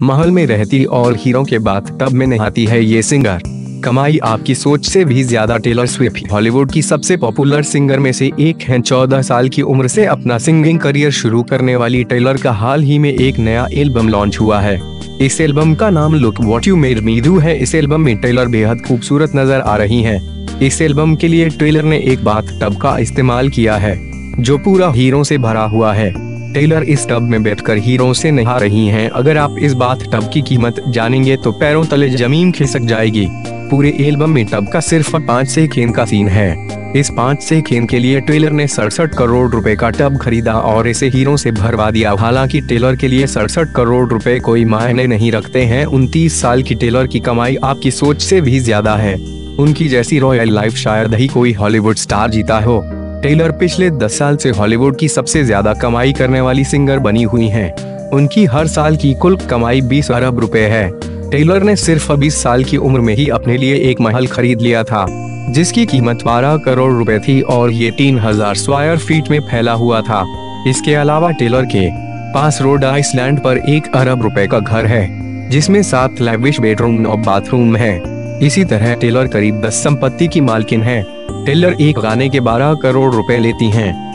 महल में रहती और हीरो के बाद टब में नहाती है ये सिंगर। कमाई आपकी सोच से भी ज़्यादा टेलर स्विफ्ट। हॉलीवुड की सबसे पॉपुलर सिंगर में से एक हैं। चौदह साल की उम्र से अपना सिंगिंग करियर शुरू करने वाली टेलर का हाल ही में एक नया एल्बम लॉन्च हुआ है। इस एल्बम का नाम look what you made me है। इस एल्बम में टेलर बेहद खूबसूरत नज़र आ रही है। इस एल्बम के लिए ट्रेलर ने एक बात टब का इस्तेमाल किया है, जो पूरा हीरो से भरा हुआ है। टेलर इस टब में बैठकर हीरो से नहा रही हैं। अगर आप इस बात टब की कीमत जानेंगे तो पैरों तले ज़मीन खिसक जाएगी। पूरे एल्बम में टब का सिर्फ़ पाँच से खेन का सीन है। इस पाँच से खेन के लिए टेलर ने सड़सठ करोड़ रुपए का टब खरीदा और इसे हीरो से भरवा दिया। हालाँकि टेलर के लिए सड़सठ करोड़ रुपए कोई मायने नहीं रखते हैं। उनतीस साल की टेलर की कमाई आपकी सोच से भी ज़्यादा है। उनकी जैसी रॉयल लाइफ शायद ही कोई हॉलीवुड स्टार जीता हो। टेलर पिछले 10 साल से हॉलीवुड की सबसे ज़्यादा कमाई करने वाली सिंगर बनी हुई हैं। उनकी हर साल की कुल कमाई 20 अरब रुपए है। टेलर ने सिर्फ़ 20 साल की उम्र में ही अपने लिए एक महल खरीद लिया था, जिसकी कीमत 12 करोड़ रुपए थी और ये 3000 स्क्वायर फीट में फैला हुआ था। इसके अलावा टेलर के पास रोड आइसलैंड पर एक अरब रुपए का घर है, जिसमें सात लैविश बेडरूम और बाथरूम है। इसी तरह टेलर करीब दस संपत्ति की मालकिन है। टेलर एक गाने के 12 करोड़ रुपए लेती हैं।